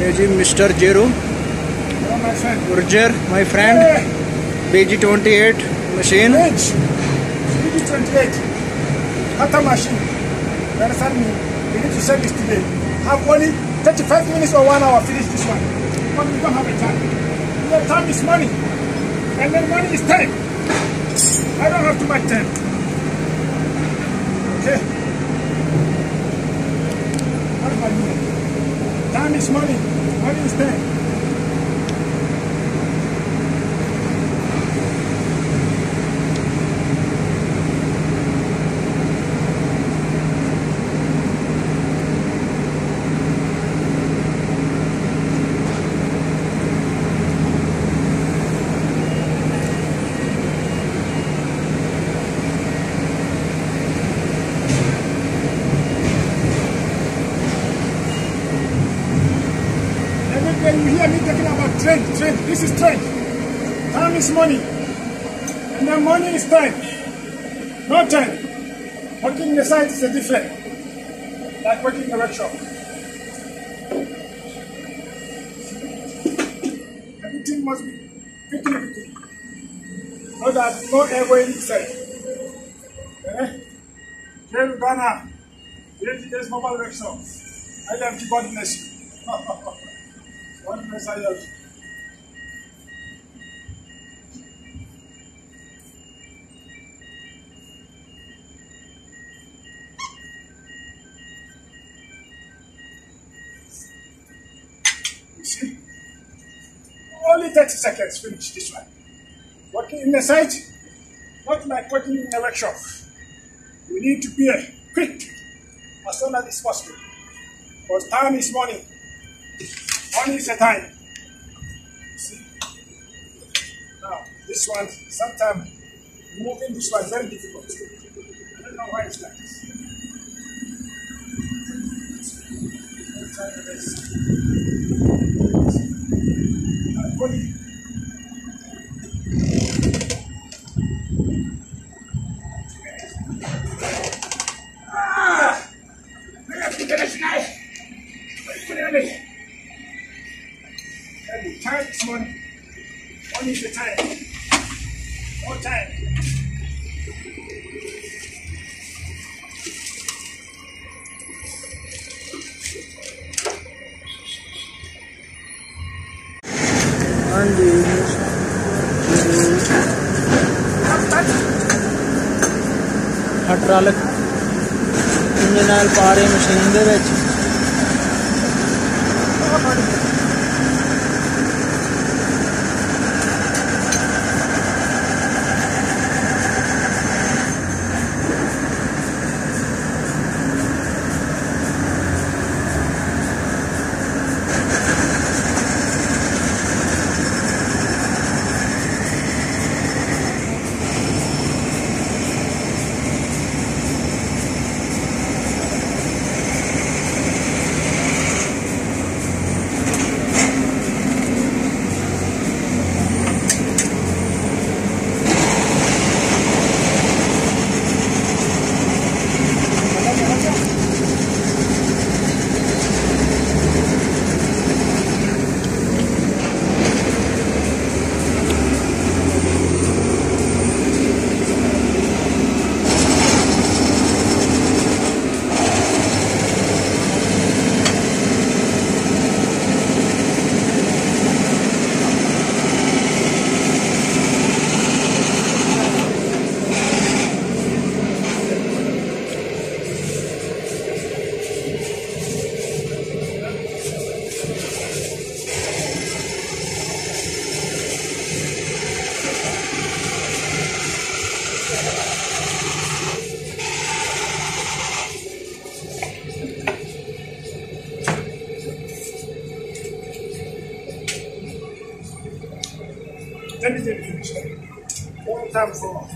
ये जी मिस्टर जेरो Oh, my friend. Gurjar my friend BG twenty eight machine Rich. CG28. Cutter machine. You understand me? We need to sell this today. Have only 35 minutes or one hour finish this one. But we don't have a time. Your time is money. And then money is time. I don't have too much time. Okay? Time is money. Money is time. Day you hear me talking about trend, trend. This is trend. Time is money. And then money is time. No time. Working in the site is a different. Like working in a workshop. Everything must be quickly, quickly. So that no air going inside. Eh? Here Ghana. Here today's mobile workshop. I bless you. God bless you. You see? Only 30 seconds finish this one. Working in the site, not like working in a workshop. We need to be quick as soon as it's possible. Because time is money. Money is a time. See? Now, this one, sometimes moving this one very difficult. I don't know why it's like this. Let's try the best. Uh, Cody, Every time next morning. One is the time. All time. One ट्रालक engine oil पा रहे machine के बच्चे Let me take. One time for all.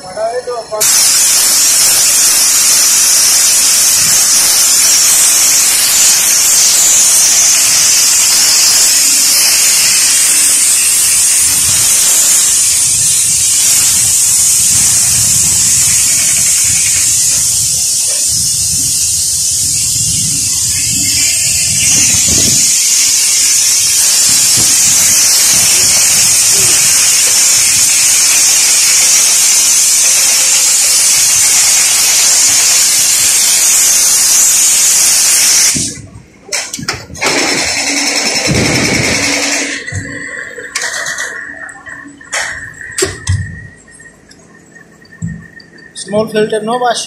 我的一个。Small filter, no bash.